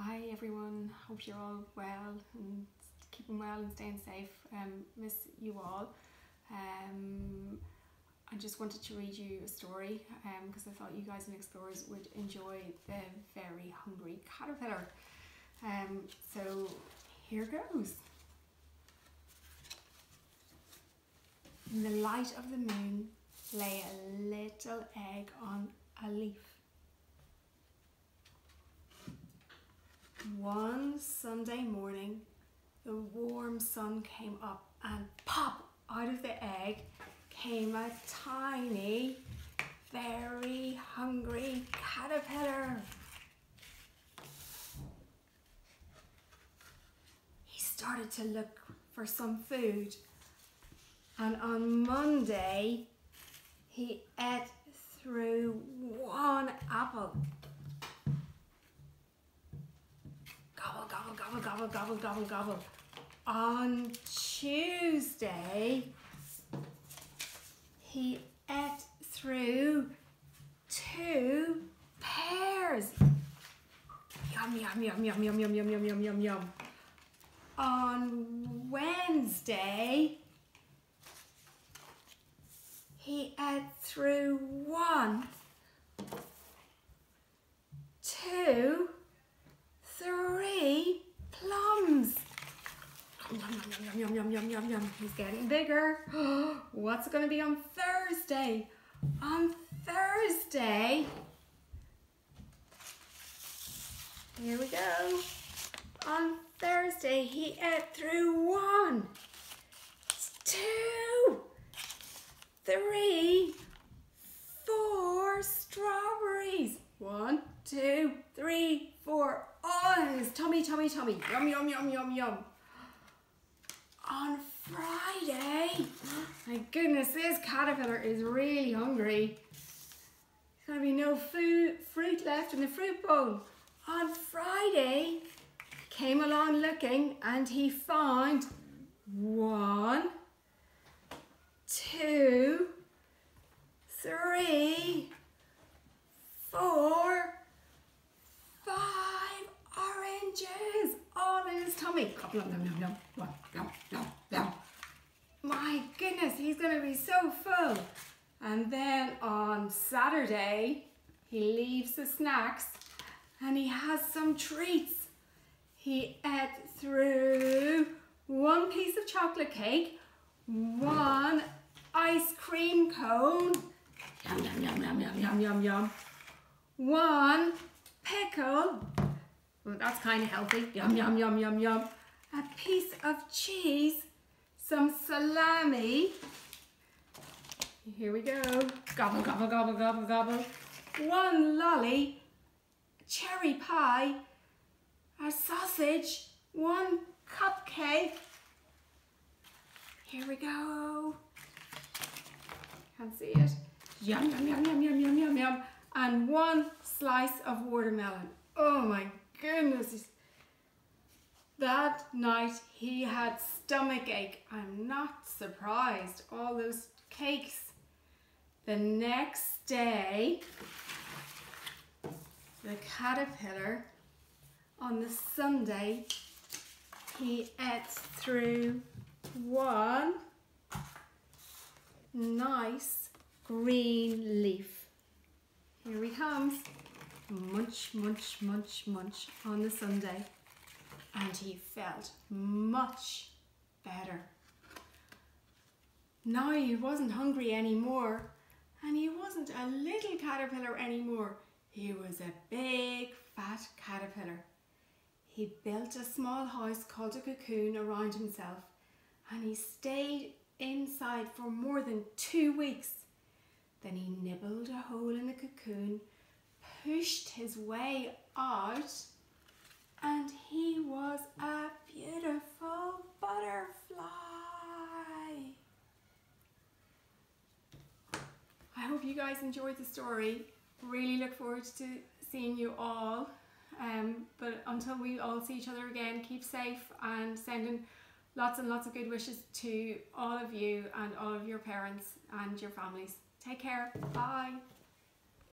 Hi everyone, hope you're all well and keeping well and staying safe. Um, miss you all. Um, I just wanted to read you a story because um, I thought you guys and explorers would enjoy the very hungry caterpillar. Um, so here goes. In the light of the moon lay a little egg on a leaf. One Sunday morning, the warm sun came up and pop out of the egg came a tiny, very hungry caterpillar. He started to look for some food and on Monday he ate through one apple. Gobble, gobble, gobble, gobble, gobble, gobble, gobble. On Tuesday, he ate through two pears. Yum, yum, yum, yum, yum, yum, yum, yum, yum, yum, yum. On Wednesday, he ate through one, two, three plums. Yum, yum, yum, yum. He's getting bigger. What's it going to be on Thursday? On Thursday, here we go. On Thursday, he ate through one, two, three, four strawberries. One, two, three, four. Oh, his tummy, tummy, tummy. Yum, yum, yum, yum, yum. On Friday, my goodness, this caterpillar is really hungry. There's gonna be no food, fruit left in the fruit bowl. On Friday, came along looking and he found one, two, three, four, five oranges all in his tummy. My goodness, he's going to be so full. And then on Saturday, he leaves the snacks and he has some treats. He ate through one piece of chocolate cake, one ice cream cone, yum, yum, yum, yum, yum, yum, yum, yum, one pickle, well, that's kind of healthy, yum, yum, yum, yum, yum, a piece of cheese, salami, here we go, gobble, gobble, gobble, gobble, gobble, one lolly, cherry pie, a sausage, one cupcake, here we go. Can't see it. Yum, yum, yum, yum, yum, yum, yum, yum. And one slice of watermelon. Oh my goodness. That night he had stomach ache. I'm not surprised. All those cakes. The next day, the caterpillar on the Sunday, he ate through one nice green leaf. Here he comes. Munch, munch, munch, munch on the Sunday. And he felt much better. Now he wasn't hungry anymore. And he wasn't a little caterpillar anymore. He was a big fat caterpillar. He built a small house called a cocoon around himself and he stayed inside for more than two weeks. Then he nibbled a hole in the cocoon, pushed his way out, and he was a beautiful butterfly. I hope you guys enjoyed the story. Really look forward to seeing you all. Um, but until we all see each other again, keep safe and sending lots and lots of good wishes to all of you and all of your parents and your families. Take care. Bye.